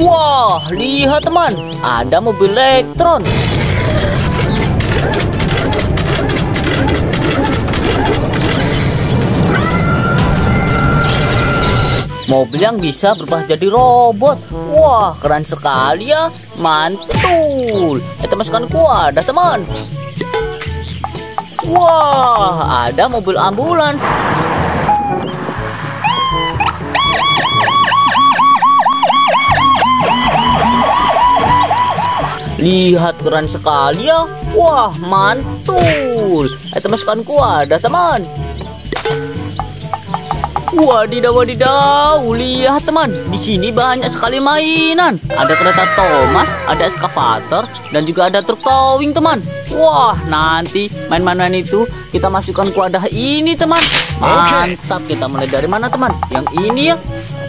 Wah, lihat teman, ada mobil elektron. Mobil yang bisa berubah jadi robot. Wah, keren sekali ya. Mantul. Kita masukkan kuah, ada teman. Wah, ada mobil ambulans. Lihat keren sekali ya. Wah, mantul. Kita masukkan kuah, ada teman. Wadidaw wadidaw, lihat teman, di sini banyak sekali mainan. Ada kereta Thomas, ada eskavator, dan juga ada truk towing teman. Wah, nanti main-mainan itu kita masukkan ke wadah ini teman. Mantap, kita mulai dari mana teman? Yang ini ya.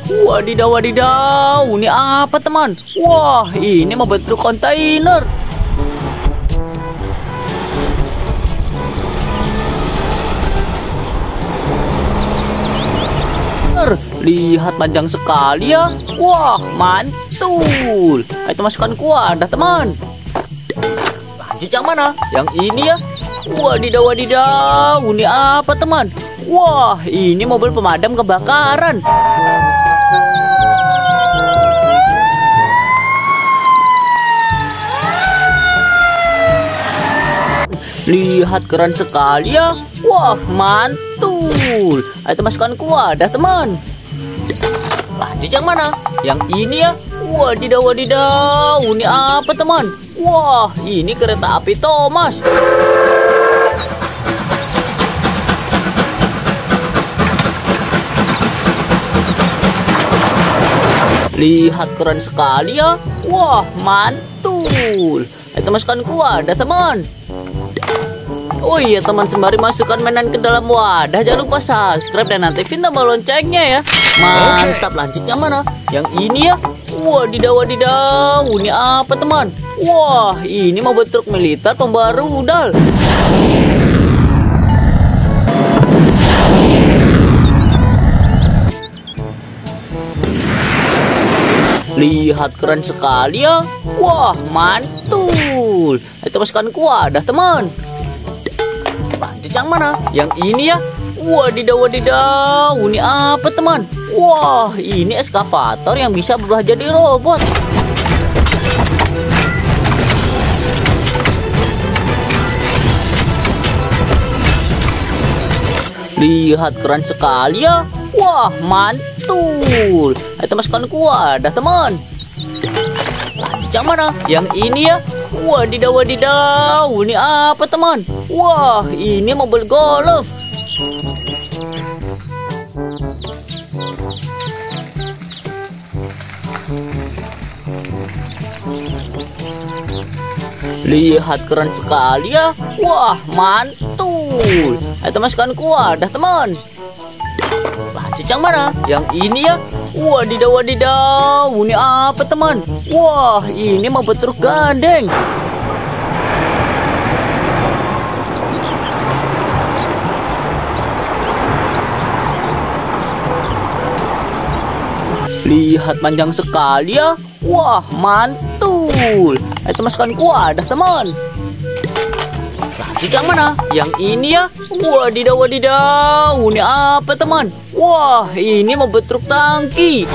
Wadidaw wadidaw, ini apa teman? Wah, ini mobil truk kontainer. Lihat panjang sekali ya. Wah, mantul. Ayo masukkan kuah, dah teman. Lanjut yang mana? Yang ini ya. Wadidaw, wadidaw. Ini apa teman? Wah, ini mobil pemadam kebakaran. Lihat keren sekali ya. Wah, mantul. Ayo masukkan kuah, dah teman. Lanjut yang mana? Yang ini ya. Wadidaw, wadidaw. Ini apa teman? Wah, ini kereta api Thomas. Lihat keren sekali ya. Wah, mantul. Ayo masukkan kuah, dah teman. Oh iya teman sembari masukkan mainan ke dalam wadah. Jangan lupa subscribe dan aktifin tombol loncengnya ya. Mantap lanjutnya mana? Yang ini ya. Wadidaw wadidaw. Ini apa teman? Wah ini mobil truk militer pembawa rudal Lihat keren sekali ya. Wah mantul. Itu masukkan kuah dah teman yang mana? Yang ini ya? Wadidaw wadidaw, ini apa teman? Wah, ini eskavator yang bisa berubah jadi robot. Lihat keren sekali ya. Wah, mantul. Ayo kuah, dah teman. Yang mana? Yang ini ya? Wadidaw wadidaw, ini apa teman? Wah, ini mobil golf. Lihat keren sekali ya. Wah, mantul. Ayo masukkan kuah, dah teman. Lanjut yang mana? Yang ini ya. Wadidaw wadidaw, ini apa teman? Wah, ini mobil truk gandeng. Lihat panjang sekali ya. Wah, mantul. Ayo masukkan kuah, dah teman. Yang mana? Yang ini ya. Wadidaw, wadidaw. Ini apa teman? Wah, ini mobil truk tangki.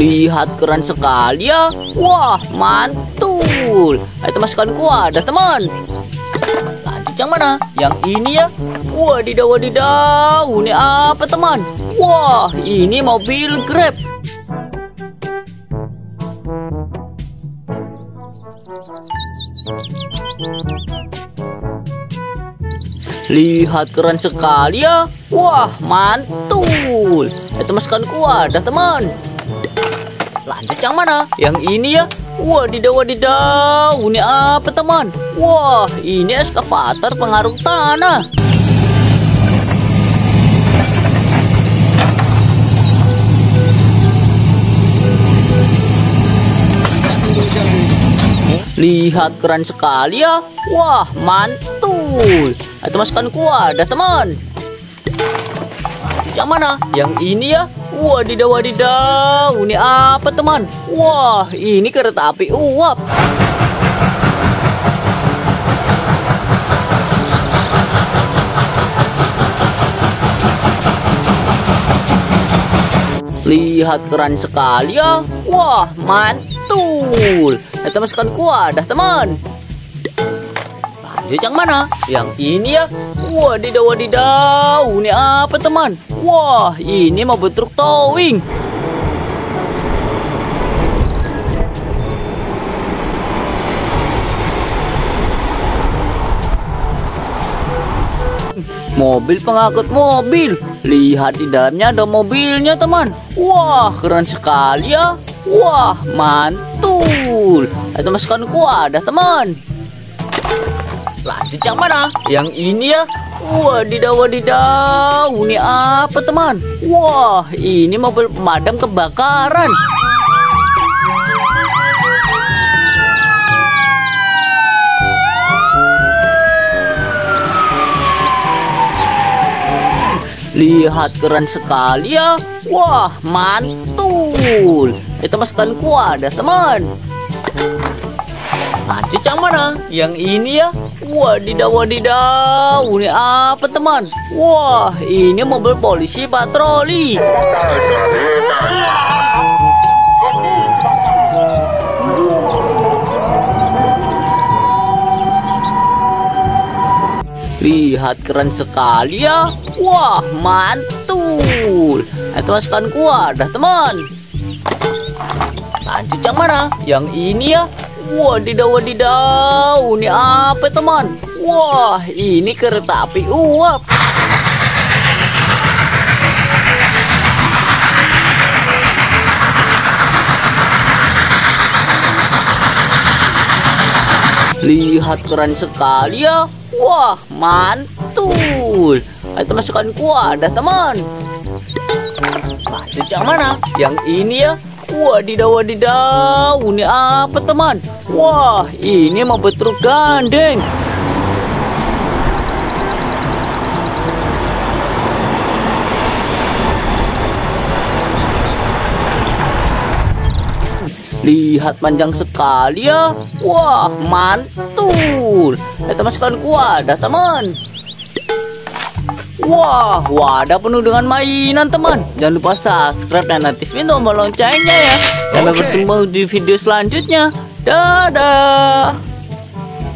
Lihat keren sekali ya. Wah, mantul. Ayo masukkan kuah, dah teman. Yang mana? Yang ini ya. Wadidaw, wadidaw. Ini apa teman? Wah, ini mobil Grab. Lihat keren sekali ya. Wah, mantul. Ayo masukkan kuah, dah teman. Lanjut yang mana? Yang ini ya. Wadidaw, wadidaw. Ini apa teman? Wah, ini eskavator pengaruk tanah. Lihat keren sekali ya. Wah, mantul. Atau masukkan ke wadah teman. Yang mana? Yang ini ya? Wadidaw wadidaw. Ini apa teman? Wah ini kereta api uap. Lihat keren sekali ya. Wah, mantul. Kita masukkan kuadah, teman. Lanjut yang mana? Yang ini ya. Wadidaw, wadidaw. Ini apa, teman? Wah, ini mobil truk towing. Mobil pengangkut mobil. Lihat di dalamnya ada mobilnya teman. Wah keren sekali ya. Wah mantul. Kita masukkan kuadah teman. Lanjut yang mana? Yang ini ya. Wadidaw wadidaw. Ini apa teman? Wah ini mobil pemadam kebakaran. Lihat keren sekali ya. Wah, mantul. Kita masukkan kuada, teman. Lanjut yang mana? Yang ini ya. Wadidaw, wadidaw. Ini apa, teman? Wah, ini mobil polisi patroli. Lihat keren sekali ya. Wah, mantul. Itu masukkan kuadah, teman. Lanjut yang mana? Yang ini ya. Wadidaw, wadidaw. Ini apa, teman? Wah, ini kereta api uap. Lihat keren sekali ya. Wah, mantul. Kita masukkan kuadah, teman. Lanjut yang mana? Yang ini ya. Wadidaw, wadidaw. Ini apa, teman? Wah, ini mobil truk gandeng. Lihat panjang sekali ya. Wah, mantul. Kita masukkan kuadah, teman. Wah, wadah penuh dengan mainan, teman. Jangan lupa subscribe dan aktifin tombol loncengnya ya. Sampai bertemu di video selanjutnya. Dadah.